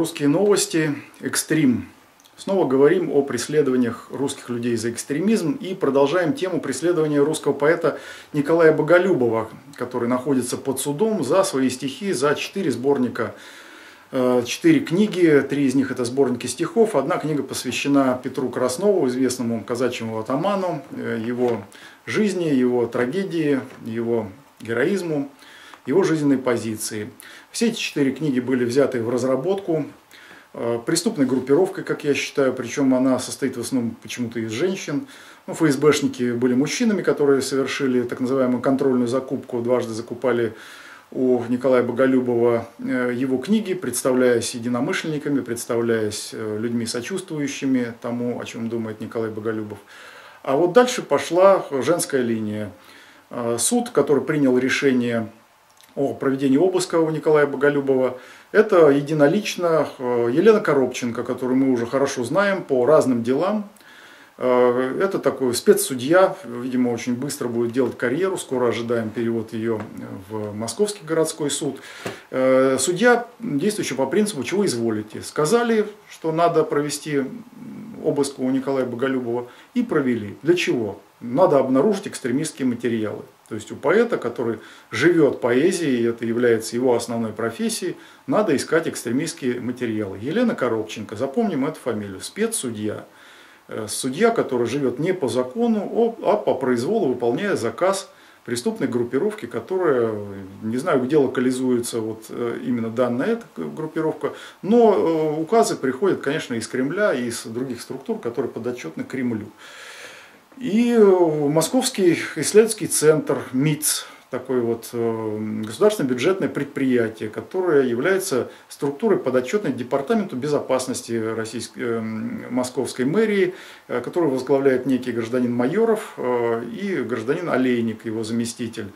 Русские новости. Экстрим. Снова говорим о преследованиях русских людей за экстремизм и продолжаем тему преследования русского поэта Николая Боголюбова, который находится под судом за свои стихи, за четыре сборника, э, четыре книги, три из них это сборники стихов. Одна книга посвящена Петру Краснову, известному казачьему атаману, э, его жизни, его трагедии, его героизму, его жизненной позиции. Все эти четыре книги были взяты в разработку э, преступной группировкой, как я считаю, причем она состоит в основном почему-то из женщин. Ну, ФСБшники были мужчинами, которые совершили так называемую контрольную закупку, дважды закупали у Николая Боголюбова э, его книги, представляясь единомышленниками, представляясь э, людьми сочувствующими тому, о чем думает Николай Боголюбов. А вот дальше пошла женская линия. Суд, который принял решение о проведении обыска у Николая Боголюбова. Это единолично э, Елена Коробченко, которую мы уже хорошо знаем по разным делам. Э, это такой спецсудья, видимо, очень быстро будет делать карьеру, скоро ожидаем перевод ее в Московский городской суд. Э, судья, действующий по принципу «чего изволите». Сказали, что надо провести обыск у Николая Боголюбова и провели. Для чего? Надо обнаружить экстремистские материалы. То есть у поэта, который живет поэзией, и это является его основной профессией, надо искать экстремистские материалы. Елена Коробченко, запомним эту фамилию, спецсудья. Э, судья, который живет не по закону, а по произволу, выполняя заказ преступной группировки, которая, не знаю, где локализуется вот э, именно данная эта группировка, но э, указы приходят, конечно, из Кремля и из других структур, которые подотчетны Кремлю. И Московский исследовательский центр МИЦ, такое вот э, государственное бюджетное предприятие, которое является структурой подотчетной департаменту безопасности российской, э, московской мэрии, которую возглавляет некий гражданин Майоров и гражданин Олейник, его заместитель.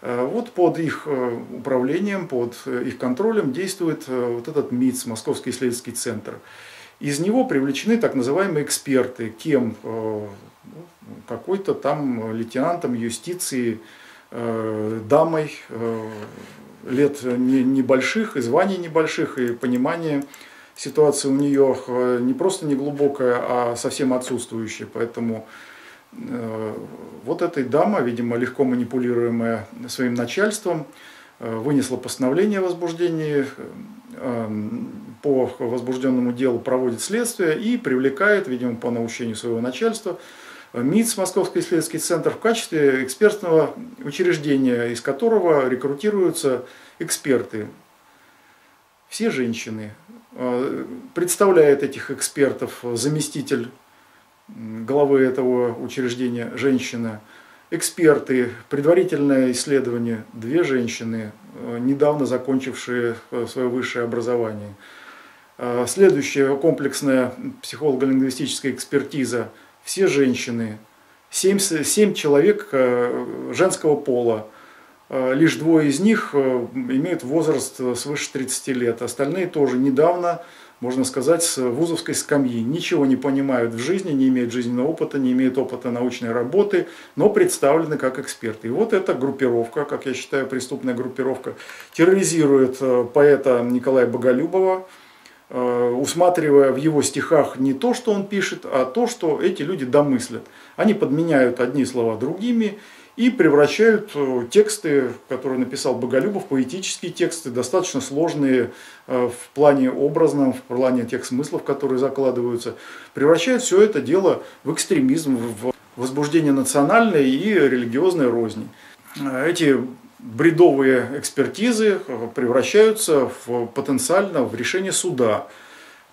Вот под их управлением, под их контролем действует вот этот МИЦ, Московский исследовательский центр. Из него привлечены так называемые эксперты, кем какой-то там лейтенантом юстиции, э, дамой э, лет небольших, и званий небольших, и понимание ситуации у нее э, не просто не глубокое, а совсем отсутствующее. Поэтому вот эта дама, видимо, легко манипулируемая своим начальством, вынесла постановление о возбуждении, по возбужденному делу проводит следствие и привлекает, видимо, по наущению своего начальства, МИЦ, Московский исследовательский центр, в качестве экспертного учреждения, из которого рекрутируются эксперты. Все женщины. Э, представляет этих экспертов заместитель главы этого учреждения женщина. Эксперты, предварительное исследование, две женщины, э, недавно закончившие э, свое высшее образование. Следующая комплексная психолого-лингвистическая экспертиза – все женщины, 7, 7 человек э, женского пола, э, лишь двое из них э, имеют возраст свыше 30 лет, остальные тоже недавно, можно сказать, с вузовской скамьи, ничего не понимают в жизни, не имеют жизненного опыта, не имеют опыта научной работы, но представлены как эксперты. И вот эта группировка, как я считаю, преступная группировка, терроризирует поэта Николая Боголюбова, усматривая в его стихах не то, что он пишет, а то, что эти люди домыслят. Они подменяют одни слова другими и превращают э, тексты, которые написал Боголюбов, поэтические тексты, достаточно сложные э, в плане образном, в плане тех смыслов, которые закладываются, превращают все это дело в экстремизм, в возбуждение национальной и религиозной розни. Эти бредовые экспертизы превращаются в, потенциально в решение суда.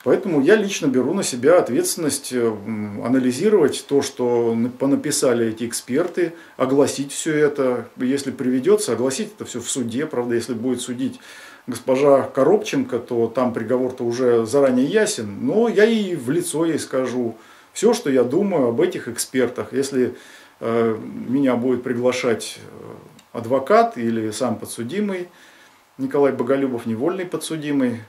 Поэтому я лично беру на себя ответственность э, анализировать то, что понаписали эти эксперты, огласить все это, если приведется, огласить это все в суде. Правда, если будет судить госпожа Коробченко, то там приговор-то уже заранее ясен. Но я и в лицо ей скажу все, что я думаю об этих экспертах. Если э, меня будет приглашать э, адвокат или сам подсудимый, Николай Боголюбов, невольный подсудимый,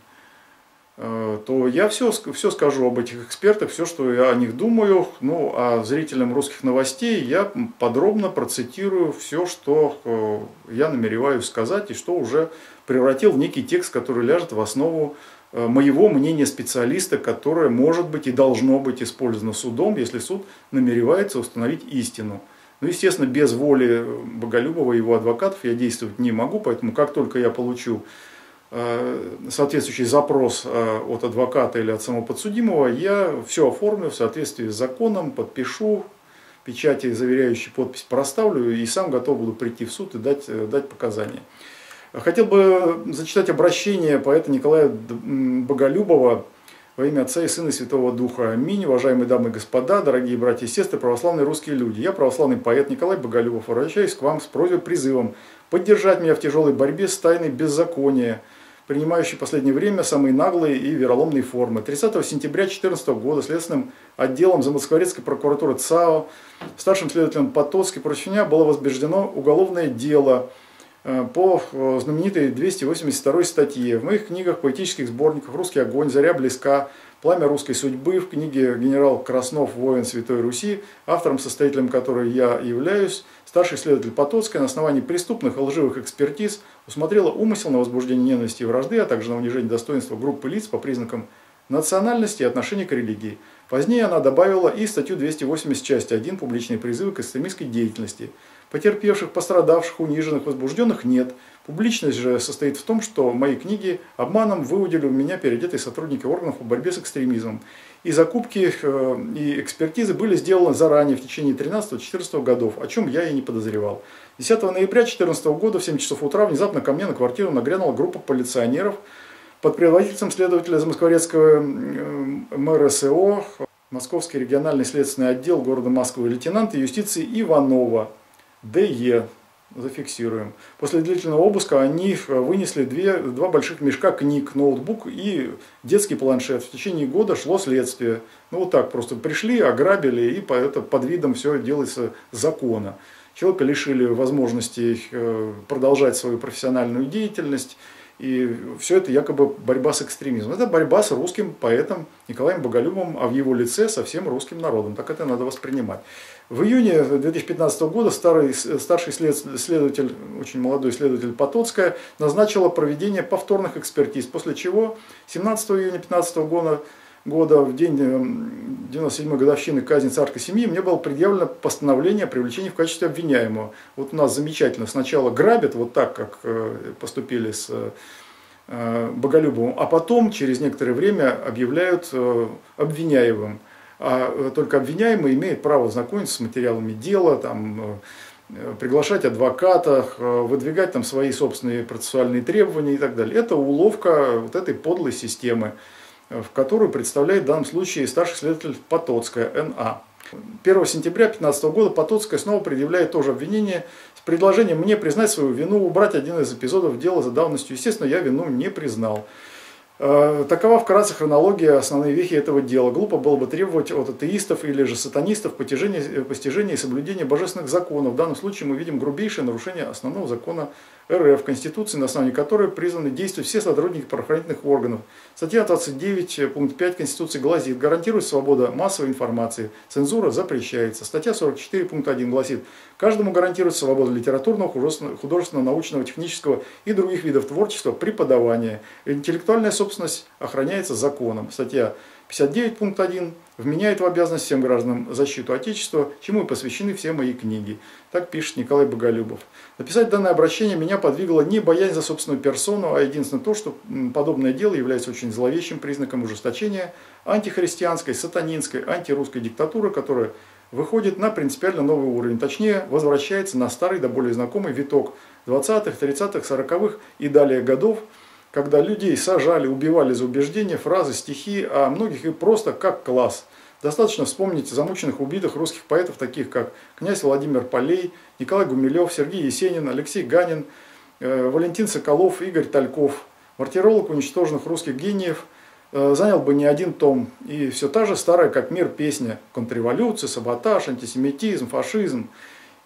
э, то я все, все скажу об этих экспертах, все, что я о них думаю. Ну, а зрителям русских новостей я подробно процитирую все, что э, я намереваюсь сказать и что уже превратил в некий текст, который ляжет в основу э, моего мнения специалиста, которое может быть и должно быть использовано судом, если суд намеревается установить истину. Ну, естественно, без воли Боголюбова и его адвокатов я действовать не могу, поэтому как только я получу э, соответствующий запрос э, от адвоката или от самого подсудимого, я все оформлю в соответствии с законом, подпишу, печати, заверяющей подпись проставлю и сам готов буду прийти в суд и дать, э, дать показания. Хотел бы зачитать обращение поэта Николая Боголюбова во имя Отца и Сына и Святого Духа. Аминь, уважаемые дамы и господа, дорогие братья и сестры, православные русские люди. Я православный поэт Николай Боголюбов, обращаюсь к вам с просьбой призывом поддержать меня в тяжелой борьбе с тайной беззакония, принимающей в последнее время самые наглые и вероломные формы. 30 сентября 2014 года следственным отделом Замоскворецкой прокуратуры ЦАО старшим следователем Потоцкой против меня было возбуждено уголовное дело – по э, знаменитой 282 статье. В моих книгах, поэтических сборниках «Русский огонь», «Заря близка», «Пламя русской судьбы», в книге «Генерал Краснов. Воин Святой Руси», автором, состоятелем которой я являюсь, старший следователь Потоцкая на основании преступных и лживых экспертиз усмотрела умысел на возбуждение ненависти и вражды, а также на унижение достоинства группы лиц по признакам национальности и отношения к религии. Позднее она добавила и статью 280 часть 1 «Публичные призывы к экстремистской деятельности», Потерпевших, пострадавших, униженных, возбужденных нет. Публичность же состоит в том, что мои книги обманом выудили у меня переодетые сотрудники органов по борьбе с экстремизмом. И закупки э, и экспертизы были сделаны заранее, в течение 13-14 годов, о чем я и не подозревал. 10 ноября 2014 года в 7 часов утра внезапно ко мне на квартиру нагрянула группа полиционеров под предводительством следователя Замоскворецкого МРСО, Московский региональный следственный отдел города Москвы, лейтенанта юстиции Иванова. ДЕ зафиксируем. После длительного обыска они вынесли две, два больших мешка книг, ноутбук и детский планшет. В течение года шло следствие. Ну вот так, просто пришли, ограбили, и по, это, под видом все делается закона. Человека лишили возможности э, продолжать свою профессиональную деятельность, и все это якобы борьба с экстремизмом. Это борьба с русским поэтом Николаем Боголюбовым, а в его лице со всем русским народом. Так это надо воспринимать. В июне 2015 года старый, старший след, следователь, очень молодой следователь Потоцкая, назначила проведение повторных экспертиз, после чего 17 июня 2015 года года, в день 97-й эм, годовщины казни царской семьи, мне было предъявлено постановление о привлечении в качестве обвиняемого. Вот у нас замечательно, сначала грабят, вот так, как э, поступили с э, Боголюбовым, а потом, через некоторое время, объявляют э, обвиняемым. А только обвиняемый имеет право знакомиться с материалами дела, там, приглашать адвоката, выдвигать там свои собственные процессуальные требования и так далее. Это уловка вот этой подлой системы в которую представляет в данном случае старший следователь Потоцкая, Н.А. 1 сентября 2015 года Потоцкая снова предъявляет тоже обвинение с предложением мне признать свою вину, убрать один из эпизодов дела за давностью. Естественно, я вину не признал. Э, такова вкратце хронология, основные вехи этого дела. Глупо было бы требовать от атеистов или же сатанистов постижения, постижения и соблюдения божественных законов. В данном случае мы видим грубейшее нарушение основного закона РФ, Конституции, на основании которой признаны действовать все сотрудники правоохранительных органов. Статья 29, пункт 5 Конституции гласит, гарантирует свобода массовой информации, цензура запрещается. Статья 44, пункт 1 гласит, каждому гарантируется свобода литературного, художественного, научного, технического и других видов творчества, преподавания. Интеллектуальная собственность охраняется законом. Статья 59 пункт 1 вменяет в обязанность всем гражданам защиту Отечества, чему и посвящены все мои книги. Так пишет Николай Боголюбов. Написать данное обращение меня подвигло не боязнь за собственную персону, а единственное то, что подобное дело является очень зловещим признаком ужесточения антихристианской, сатанинской, антирусской диктатуры, которая выходит на принципиально новый уровень, точнее возвращается на старый да более знакомый виток 20-х, 30-х, 40-х и далее годов, когда людей сажали, убивали за убеждения, фразы, стихи, а многих и просто как класс. Достаточно вспомнить замученных убитых русских поэтов, таких как князь Владимир Полей, Николай Гумилев, Сергей Есенин, Алексей Ганин, э, Валентин Соколов, Игорь Тальков. Мартиролог уничтоженных русских гениев э, занял бы не один том. И все та же старая, как мир, песня. Контрреволюция, саботаж, антисемитизм, фашизм.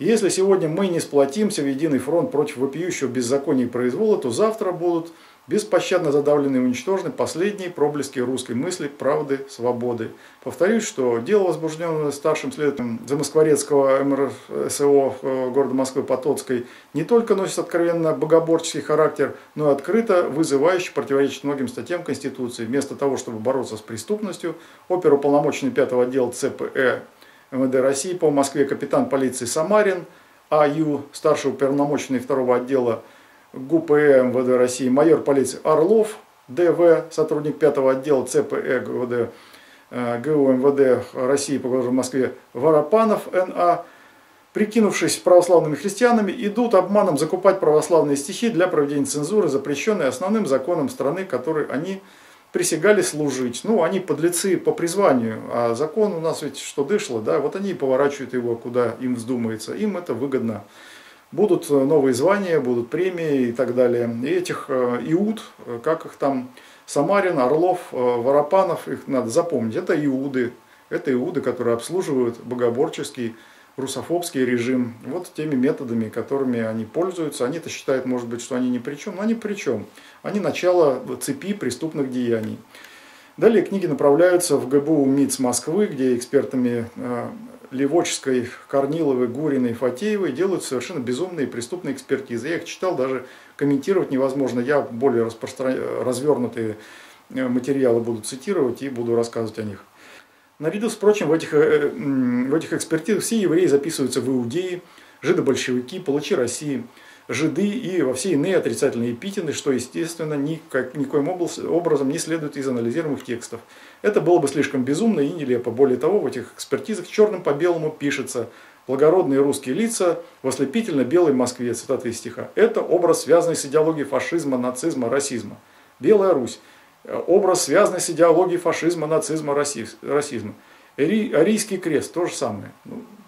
Если сегодня мы не сплотимся в единый фронт против вопиющего беззакония и произвола, то завтра будут беспощадно задавлены и уничтожены последние проблески русской мысли, правды, свободы. Повторюсь, что дело, возбужденное старшим следователем Замоскворецкого МРСО э, города Москвы Потоцкой, не только носит откровенно богоборческий характер, но и открыто вызывающий противоречит многим статьям Конституции. Вместо того, чтобы бороться с преступностью, оперуполномоченный 5 отдела ЦПЭ МВД России по Москве капитан полиции Самарин, АЮ, старший уполномоченный 2 отдела ГУПЭ МВД России, майор полиции Орлов, ДВ, сотрудник 5 отдела ЦПЭ ГУВД, э, ГУ МВД России по городу Москве Воропанов НА, прикинувшись православными христианами, идут обманом закупать православные стихи для проведения цензуры, запрещенной основным законом страны, который они присягали служить. Ну, они подлецы по призванию, а закон у нас ведь что дышло, да, вот они поворачивают его, куда им вздумается, им это выгодно. Будут э, новые звания, будут премии и так далее. И этих э, иуд, э, как их там, Самарин, Орлов, Воропанов, их надо запомнить, это иуды. Это иуды, которые обслуживают богоборческий русофобский режим. Вот теми методами, которыми они пользуются. Они-то считают, может быть, что они ни при чем, но они при чем. Они начало цепи преступных деяний. Далее книги направляются в ГБУ МИЦ Москвы, где экспертами Левоческой, Корниловой, Гуриной, Фатеевой делают совершенно безумные преступные экспертизы. Я их читал, даже комментировать невозможно. Я более распростран... развернутые э, материалы буду цитировать и буду рассказывать о них. Наряду с прочим, в этих, э, в этих экспертизах все евреи записываются в иудеи, жидобольшевики, палачи России – жиды и во все иные отрицательные эпитеты, что, естественно, никак, никоим образом не следует из анализируемых текстов. Это было бы слишком безумно и нелепо. Более того, в этих экспертизах черным по белому пишется «Благородные русские лица в ослепительно белой Москве», цитата из стиха. Это образ, связанный с идеологией фашизма, нацизма, расизма. Белая Русь. Образ, связанный с идеологией фашизма, нацизма, расизма. Арийский крест, то же самое.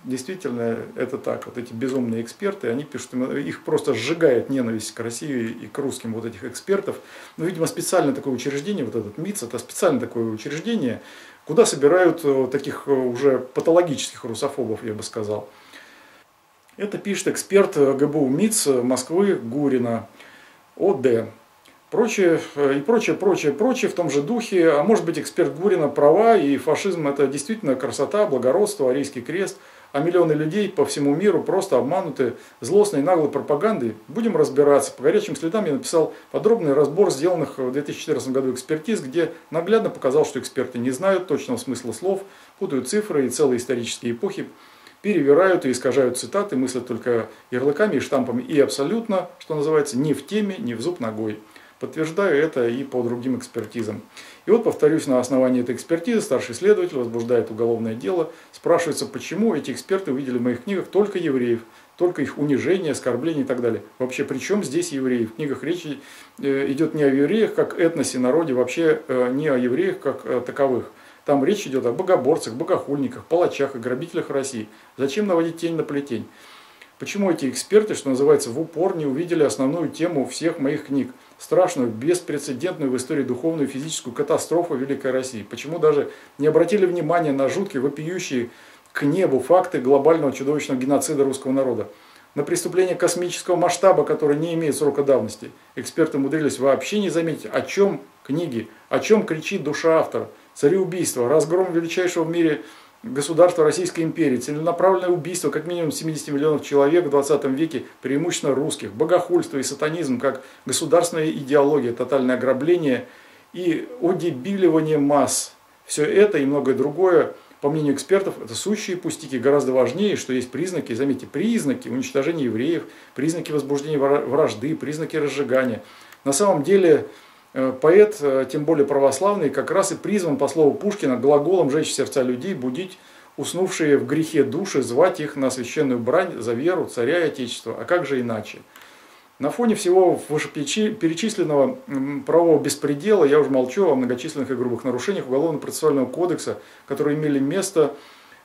Действительно это так. Вот эти безумные эксперты, они пишут, их просто сжигает ненависть к России и к русским вот этих экспертов. Ну, видимо, специально такое учреждение, вот этот МИЦ, это специально такое учреждение, куда собирают э, таких э, уже патологических русофобов, я бы сказал. Это пишет эксперт ГБУ МИЦ Москвы Гурина ОД. Прочее, э, и прочее, прочее, прочее в том же духе. А может быть эксперт Гурина права, и фашизм это действительно красота, благородство, арийский крест – а миллионы людей по всему миру просто обмануты злостной наглой пропагандой. Будем разбираться. По горячим следам я написал подробный разбор сделанных в 2014 году экспертиз, где наглядно показал, что эксперты не знают точного смысла слов, путают цифры и целые исторические эпохи, перевирают и искажают цитаты, мыслят только ярлыками и штампами и абсолютно, что называется, не в теме, не в зуб ногой. Подтверждаю это и по другим экспертизам. И вот, повторюсь, на основании этой экспертизы старший следователь возбуждает уголовное дело. Спрашивается, почему эти эксперты увидели в моих книгах только евреев, только их унижение, оскорбление и так далее. Вообще, при чем здесь евреи? В книгах речь э, идет не о евреях как этносе, народе, вообще э, не о евреях как таковых. Там речь идет о богоборцах, богохульниках, палачах и грабителях России. Зачем наводить тень на плетень? Почему эти эксперты, что называется, в упор не увидели основную тему всех моих книг? Страшную, беспрецедентную в истории духовную и физическую катастрофу Великой России. Почему даже не обратили внимания на жуткие, вопиющие к небу факты глобального чудовищного геноцида русского народа? На преступление космического масштаба, которое не имеет срока давности. Эксперты умудрились вообще не заметить, о чем книги, о чем кричит душа автора. Цареубийство, разгром величайшего в мире государства Российской империи, целенаправленное убийство как минимум 70 миллионов человек в 20 веке, преимущественно русских, богохульство и сатанизм как государственная идеология, тотальное ограбление и одебиливание масс. Все это и многое другое, по мнению экспертов, это сущие пустяки. Гораздо важнее, что есть признаки, заметьте, признаки уничтожения евреев, признаки возбуждения вражды, признаки разжигания. На самом деле поэт, э, тем более православный, как раз и призван, по слову Пушкина, глаголом «жечь сердца людей», будить уснувшие в грехе души, звать их на священную брань за веру, царя и отечества. А как же иначе? На фоне всего вышеперечисленного правового беспредела, я уже молчу о многочисленных и грубых нарушениях Уголовно-процессуального кодекса, которые имели место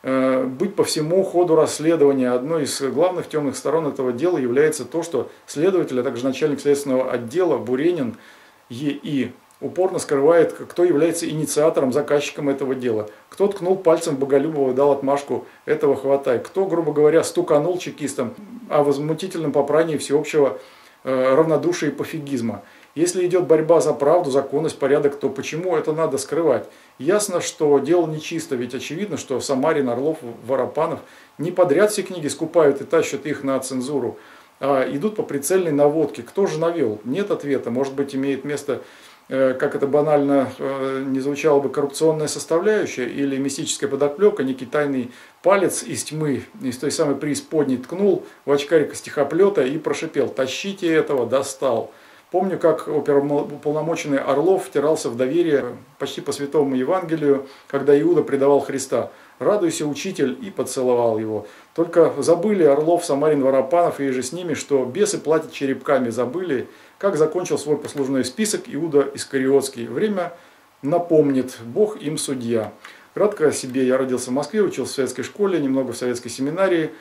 э, быть по всему ходу расследования. Одной из главных темных сторон этого дела является то, что следователь, а также начальник следственного отдела Буренин – ЕИ упорно скрывает, кто является инициатором, заказчиком этого дела. Кто ткнул пальцем Боголюбова, дал отмашку, этого хватай. Кто, грубо говоря, стуканул чекистам о возмутительном попрании всеобщего э, равнодушия и пофигизма. Если идет борьба за правду, законность, порядок, то почему это надо скрывать? Ясно, что дело нечисто, ведь очевидно, что Самарин, Орлов, Воропанов не подряд все книги скупают и тащат их на цензуру, а идут по прицельной наводке. Кто же навел? Нет ответа. Может быть, имеет место Э, как это банально э, не звучало бы, коррупционная составляющая или мистическая подоплека, некий тайный палец из тьмы, из той самой преисподней ткнул в очкарика стихоплета и прошипел «тащите этого, достал». Помню, как оперуполномоченный Орлов втирался в доверие почти по святому Евангелию, когда Иуда предавал Христа. «Радуйся, учитель!» и поцеловал его. Только забыли Орлов, Самарин, Воропанов и же с ними, что бесы платят черепками, забыли – как закончил свой послужной список Иуда Искариотский. Время напомнит, Бог им судья. Кратко о себе. Я родился в Москве, учился в советской школе, немного в советской семинарии.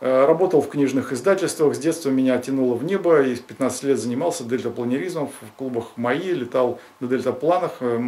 Э, работал в книжных издательствах, с детства меня тянуло в небо, и с 15 лет занимался дельтапланеризмом в клубах МАИ, летал на дельтапланах, э,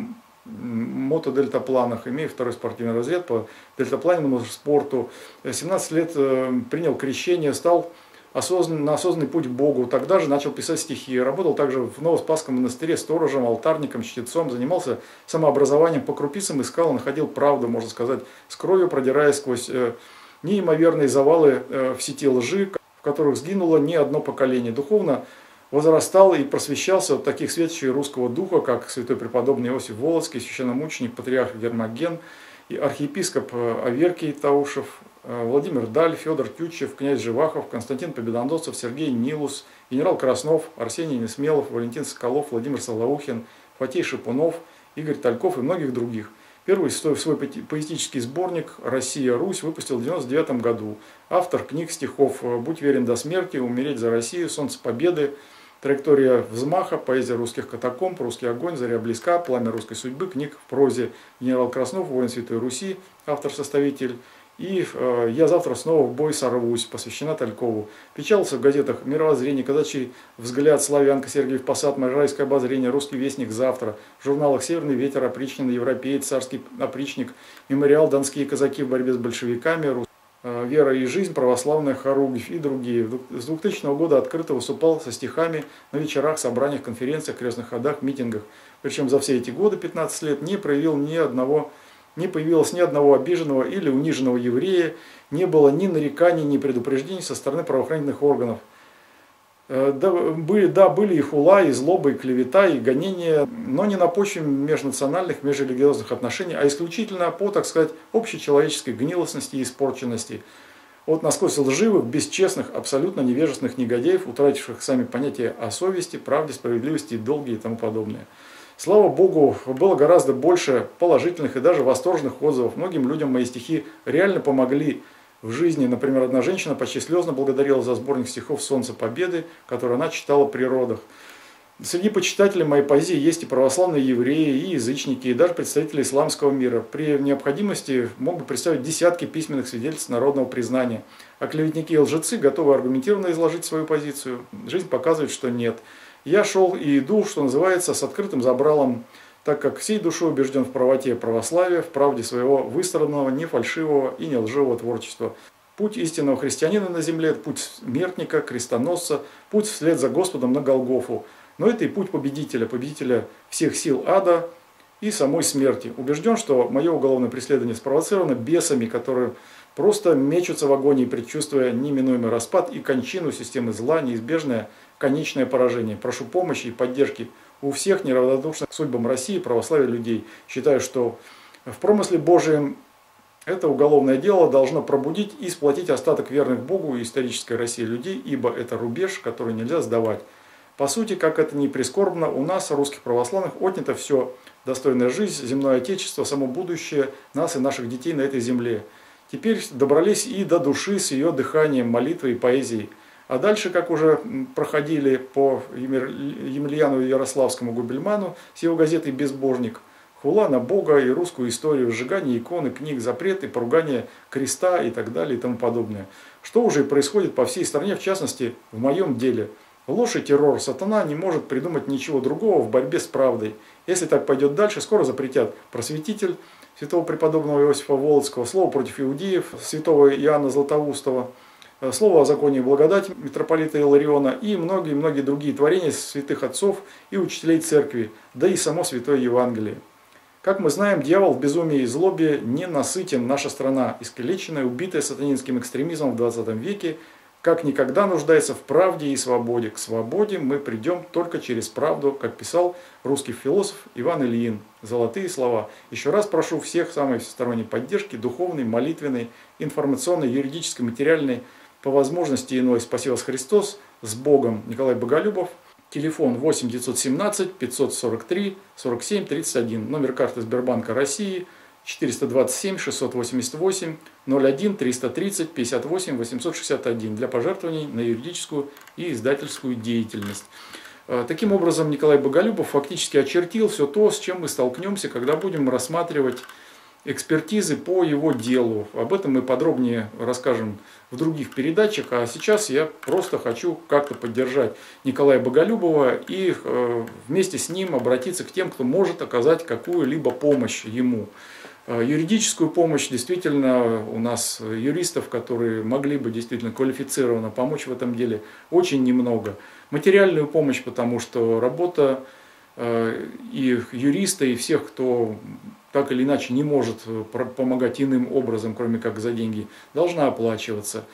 мотодельтапланах, имею второй спортивный разряд по дельтапланерному спорту. 17 лет э, принял крещение, стал осознан, на осознанный путь к Богу. Тогда же начал писать стихи. Работал также в Новоспасском монастыре сторожем, алтарником, чтецом. Занимался самообразованием по крупицам, искал, находил правду, можно сказать, с кровью продираясь сквозь э, неимоверные завалы э, в сети лжи, в которых сгинуло не одно поколение. Духовно возрастал и просвещался от таких светочей русского духа, как святой преподобный Иосиф Волоцкий, священномученик, патриарх Гермоген, и архиепископ э, Аверкий Таушев, Э, Владимир Даль, Федор Тютчев, князь Живахов, Константин Победоносцев, Сергей Нилус, генерал Краснов, Арсений Несмелов, Валентин Соколов, Владимир Солоухин, Фатей Шипунов, Игорь Тальков и многих других. Первый свой поэтический сборник «Россия, Русь» выпустил в 1999 году. Автор книг, стихов «Будь верен до смерти», «Умереть за Россию», «Солнце Победы», «Траектория взмаха», «Поэзия русских катакомб», «Русский огонь», «Заря близка», «Пламя русской судьбы», книг в прозе «Генерал Краснов», «Воин Святой Руси», автор-составитель, и э, я завтра снова в бой сорвусь, посвящена Талькову. Печался в газетах «Мировоззрение», «Казачий взгляд», «Славянка», «Сергеев Посад», «Можайское обозрение», «Русский вестник», «Завтра», в журналах «Северный ветер», «Опричнин», «Европеец», «Царский опричник», «Мемориал», «Донские казаки в борьбе с большевиками», «Вера и жизнь», «Православная хоругвь» и другие. С 2000 года открыто выступал со стихами на вечерах, собраниях, конференциях, крестных ходах, митингах. Причем за все эти годы, 15 лет, не проявил ни одного не появилось ни одного обиженного или униженного еврея, не было ни нареканий, ни предупреждений со стороны правоохранительных органов. Э, да, были, да, были и хула, и злоба, и клевета, и гонения, но не на почве межнациональных, межрелигиозных отношений, а исключительно по, так сказать, общечеловеческой гнилостности и испорченности. От насквозь лживых, бесчестных, абсолютно невежественных негодяев, утративших сами понятия о совести, правде, справедливости, долге и тому подобное. Слава Богу, было гораздо больше положительных и даже восторженных отзывов. Многим людям мои стихи реально помогли в жизни. Например, одна женщина почти слезно благодарила за сборник стихов «Солнце Победы», который она читала при родах. Среди почитателей моей поэзии есть и православные евреи, и язычники, и даже представители исламского мира. При необходимости мог бы представить десятки письменных свидетельств народного признания. А клеветники и лжецы готовы аргументированно изложить свою позицию. Жизнь показывает, что нет. Я шел и иду, что называется, с открытым забралом, так как всей душой убежден в правоте православия, в правде своего выстраданного, не фальшивого и не лживого творчества. Путь истинного христианина на земле – это путь смертника, крестоносца, путь вслед за Господом на Голгофу. Но это и путь победителя, победителя всех сил ада и самой смерти. Убежден, что мое уголовное преследование спровоцировано бесами, которые просто мечутся в агонии, предчувствуя неминуемый распад и кончину системы зла, неизбежное конечное поражение. Прошу помощи и поддержки у всех неравнодушных судьбам России православия людей. Считаю, что в промысле Божием это уголовное дело должно пробудить и сплотить остаток верных Богу и исторической России людей, ибо это рубеж, который нельзя сдавать. По сути, как это ни прискорбно, у нас, русских православных, отнято все достойная жизнь, земное отечество, само будущее нас и наших детей на этой земле. Теперь добрались и до души с ее дыханием, молитвой и поэзией. А дальше, как уже проходили по Емельяну Ярославскому Губельману с его газетой «Безбожник», хула на Бога и русскую историю, сжигание иконы, книг, запреты, поругание креста и так далее и тому подобное. Что уже и происходит по всей стране, в частности, в моем деле. Ложь и террор сатана не может придумать ничего другого в борьбе с правдой. Если так пойдет дальше, скоро запретят просветитель святого преподобного Иосифа Володского, слово против иудеев, святого Иоанна Златоустова, слово о законе и благодати митрополита Илариона и многие-многие другие творения святых отцов и учителей церкви, да и само Святое Евангелие. Как мы знаем, дьявол в безумии и злобе не насытен. Наша страна, искалеченная, убитая сатанинским экстремизмом в 20 веке, как никогда нуждается в правде и свободе. К свободе мы придем только через правду, как писал русский философ Иван Ильин. Золотые слова. Еще раз прошу всех самой всесторонней поддержки, духовной, молитвенной, информационной, юридической, материальной, по возможности иной. Спасибо вас Христос. С Богом. Николай Боголюбов. Телефон 8 917 543 47 31. Номер карты Сбербанка России – 427 688 01 330 58 861 для пожертвований на юридическую и издательскую деятельность. Э, таким образом, Николай Боголюбов фактически очертил все то, с чем мы столкнемся, когда будем рассматривать экспертизы по его делу. Об этом мы подробнее расскажем в других передачах, а сейчас я просто хочу как-то поддержать Николая Боголюбова и э, вместе с ним обратиться к тем, кто может оказать какую-либо помощь ему. Э, юридическую помощь действительно у нас юристов, которые могли бы действительно квалифицированно помочь в этом деле, очень немного. Материальную помощь, потому что работа э, и юриста, и всех, кто так или иначе не может э, помогать иным образом, кроме как за деньги, должна оплачиваться.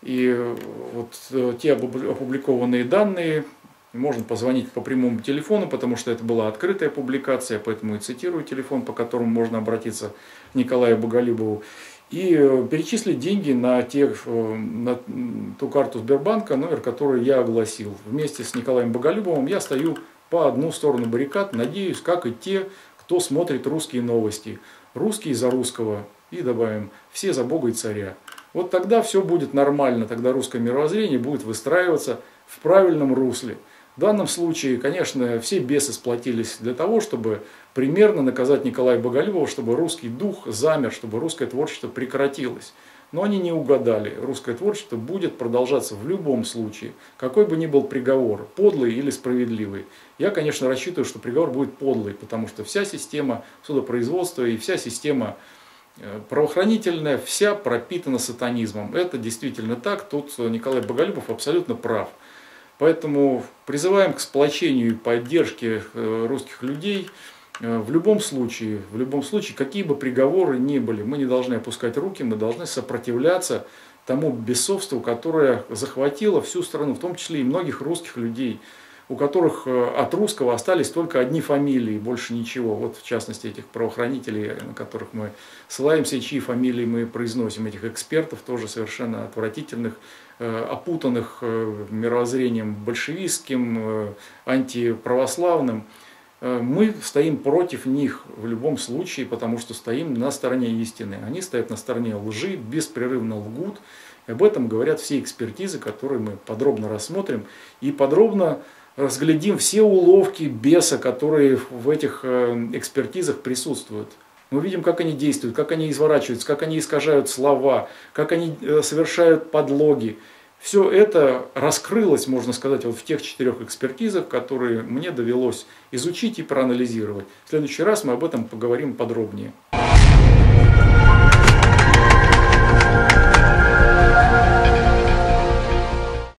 И вот те опубликованные данные можно позвонить по прямому телефону, потому что это была открытая публикация, поэтому и цитирую телефон, по которому можно обратиться к Николаю Боголюбову. И э, перечислить деньги на, те, э, на ту карту Сбербанка, номер который я огласил. Вместе с Николаем Боголюбовым я стою по одну сторону баррикад, надеюсь, как и те, кто смотрит русские новости. Русские за русского. И добавим, все за Бога и царя. Вот тогда все будет нормально, тогда русское мировоззрение будет выстраиваться в правильном русле. В данном случае, конечно, все бесы сплотились для того, чтобы примерно наказать Николая Боголюбова, чтобы русский дух замер, чтобы русское творчество прекратилось. Но они не угадали. Русское творчество будет продолжаться в любом случае, какой бы ни был приговор, подлый или справедливый. Я, конечно, рассчитываю, что приговор будет подлый, потому что вся система судопроизводства и вся система э, правоохранительная, вся пропитана сатанизмом. Это действительно так. Тут Николай Боголюбов абсолютно прав. Поэтому призываем к сплочению и поддержке э, русских людей. Э, в любом случае, в любом случае, какие бы приговоры ни были, мы не должны опускать руки, мы должны сопротивляться тому бесовству, которое захватило всю страну, в том числе и многих русских людей, у которых э, от русского остались только одни фамилии, больше ничего. Вот в частности этих правоохранителей, на которых мы ссылаемся, и чьи фамилии мы произносим, этих экспертов, тоже совершенно отвратительных, Э, опутанных мировоззрением большевистским, антиправославным, мы стоим против них в любом случае, потому что стоим на стороне истины. Они стоят на стороне лжи, беспрерывно лгут. И об этом говорят все экспертизы, которые мы подробно рассмотрим. И подробно разглядим все уловки беса, которые в этих экспертизах присутствуют. Мы видим, как они действуют, как они изворачиваются, как они искажают слова, как они э, совершают подлоги. Все это раскрылось, можно сказать, вот в тех четырех экспертизах, которые мне довелось изучить и проанализировать. В следующий раз мы об этом поговорим подробнее.